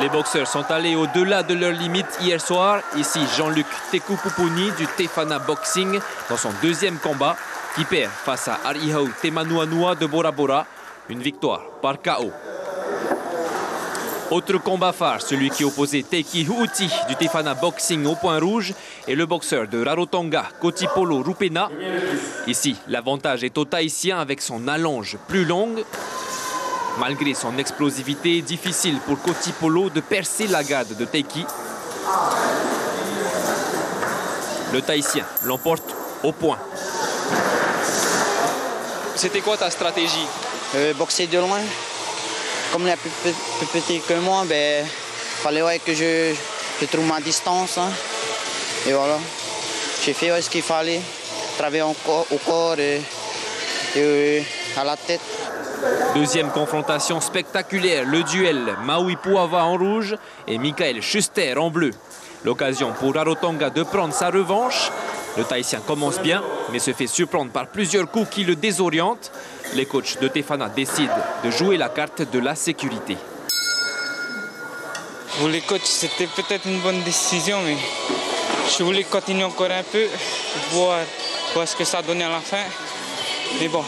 Les boxeurs sont allés au-delà de leurs limites hier soir. Ici, Jean-Luc Tekupupuni du Tefana Boxing dans son deuxième combat qui perd face à Arihau Temanuanua de Bora Bora. Une victoire par KO. Autre combat phare, celui qui opposait Teiki Huuti du Tefana Boxing au point rouge et le boxeur de Rarotonga, Kotipolo Rupena. Ici, l'avantage est au Tahitien avec son allonge plus longue. Malgré son explosivité, difficile pour Kotipolo de percer la garde de Teiki. Le Tahitien l'emporte au point. C'était quoi ta stratégie? Euh, Boxer de loin comme il est plus, petit que moi, ben, fallait que je, trouve ma distance. Hein. Et voilà, j'ai fait ce qu'il fallait, travailler au corps, et, à la tête. Deuxième confrontation spectaculaire, le duel Maui Puava en rouge et Michael Schuster en bleu. L'occasion pour Rarotonga de prendre sa revanche. Le Tahitien commence bien, mais se fait surprendre par plusieurs coups qui le désorientent. Les coachs de Tefana décident de jouer la carte de la sécurité. Pour les coachs, c'était peut-être une bonne décision, mais je voulais continuer encore un peu, voir, voir ce que ça donnait à la fin. Mais bon,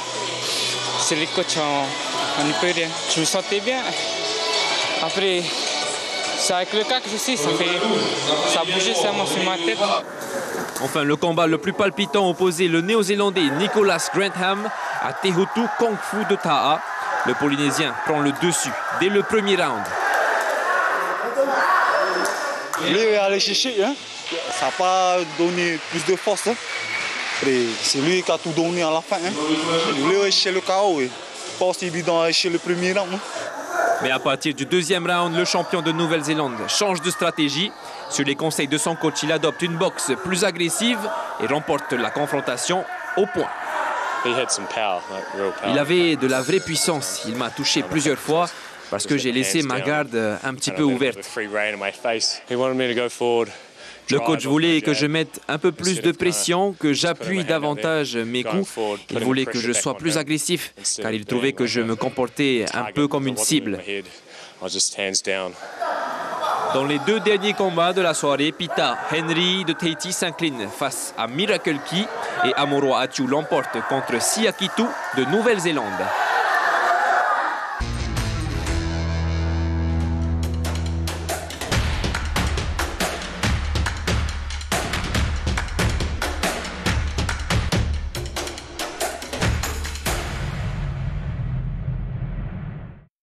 c'est les coachs, on n'y peut rien. Je me sentais bien. Après, c'est avec le cac aussi, ça, fait, ça bougeait seulement sur ma tête. Enfin, le combat le plus palpitant opposait le néo-zélandais Nicholas Grantham à Tehutu Kung Fu de Ta'a. Le Polynésien prend le dessus dès le premier round. Lui est allé chercher, hein. ça n'a pas donné plus de force. Hein. C'est lui qui a tout donné à la fin. Hein. Lui est chez le KO, pas aussi évident chez le premier round. Hein. Mais à partir du deuxième round, le champion de Nouvelle-Zélande change de stratégie. Sur les conseils de son coach, il adopte une boxe plus agressive et remporte la confrontation au point. Il avait de la vraie puissance. Il m'a touché plusieurs fois parce que j'ai laissé ma garde un petit peu ouverte. Le coach voulait que je mette un peu plus de pression, que j'appuie davantage mes coups. Il voulait que je sois plus agressif, car il trouvait que je me comportais un peu comme une cible. Dans les deux derniers combats de la soirée, Pita Henry de Tahiti s'incline face à Miracle Key et Amoro Atiu l'emporte contre Siakitu de Nouvelle-Zélande.